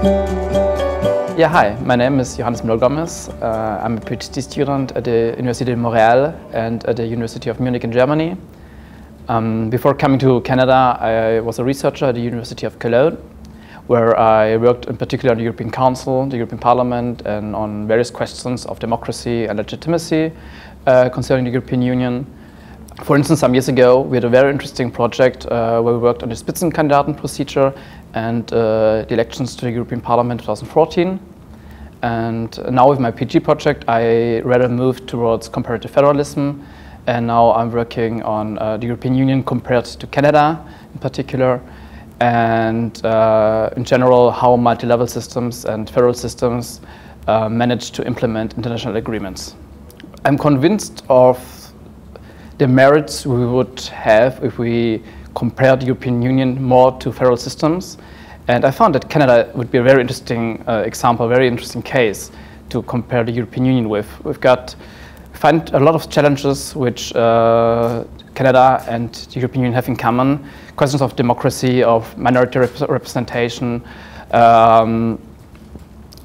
Yeah, hi, my name is Johannes Müller-Gómez. Uh, I'm a PhD student at the University of Montreal and at the University of Munich in Germany. Um, before coming to Canada, I was a researcher at the University of Cologne, where I worked in particular on the European Council, the European Parliament, and on various questions of democracy and legitimacy uh, concerning the European Union. For instance, some years ago, we had a very interesting project uh, where we worked on the Spitzenkandidaten procedure and uh, the elections to the European Parliament 2014. And now with my PhD project, I rather moved towards comparative federalism. And now I'm working on uh, the European Union compared to Canada in particular. And uh, in general, how multi-level systems and federal systems uh, manage to implement international agreements. I'm convinced of the merits we would have if we compare the European Union more to federal systems. And I found that Canada would be a very interesting uh, example, a very interesting case to compare the European Union with. We've got find a lot of challenges which uh, Canada and the European Union have in common. Questions of democracy, of minority rep representation, um,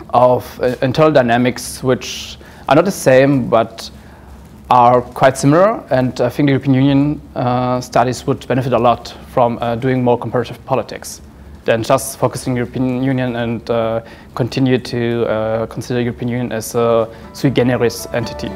of uh, internal dynamics, which are not the same, but are quite similar, and I think the European Union uh, studies would benefit a lot from uh, doing more comparative politics than just focusing European Union and uh, continue to uh, consider European Union as a sui generis entity.